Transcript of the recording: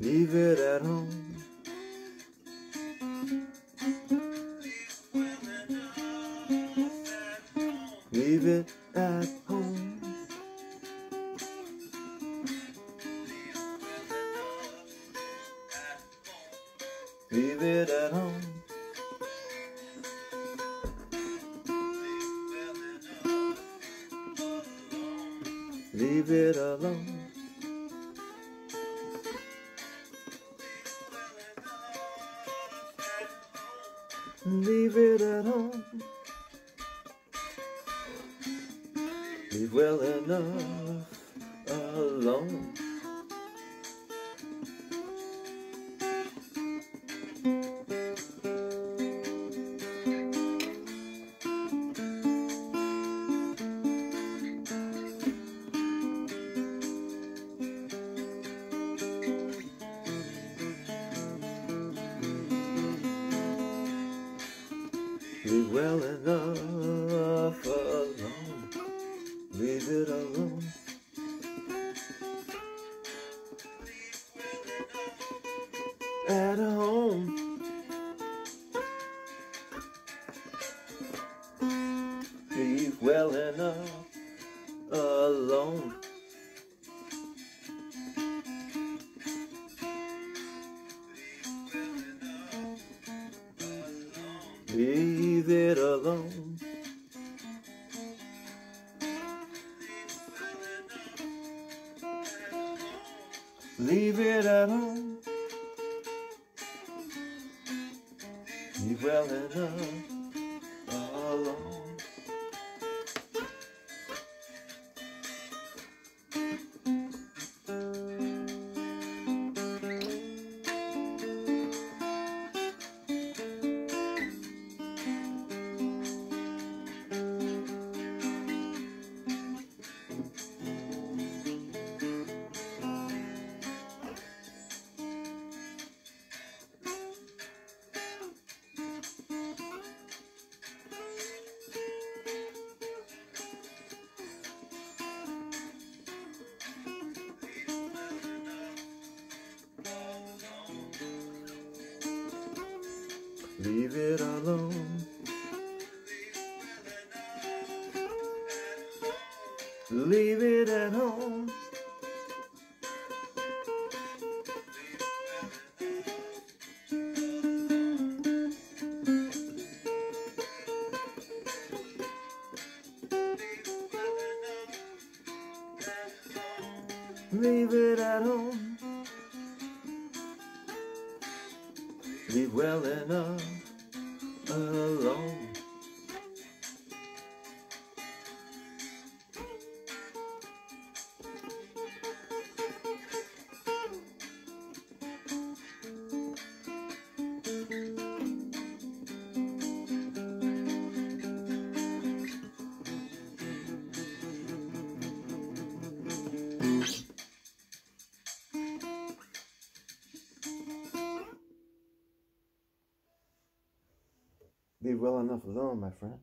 Leave it at home. Leave it at home. Leave it at home. Leave it alone. Leave it at home. Leave well enough alone. Leave well enough alone. Leave it alone. At home. Leave well enough alone. Leave it alone. Leave it at home. Leave well enough alone. Leave it alone. Leave it at home. Leave it at home. Leave well enough alone. Leave well enough alone, my friend.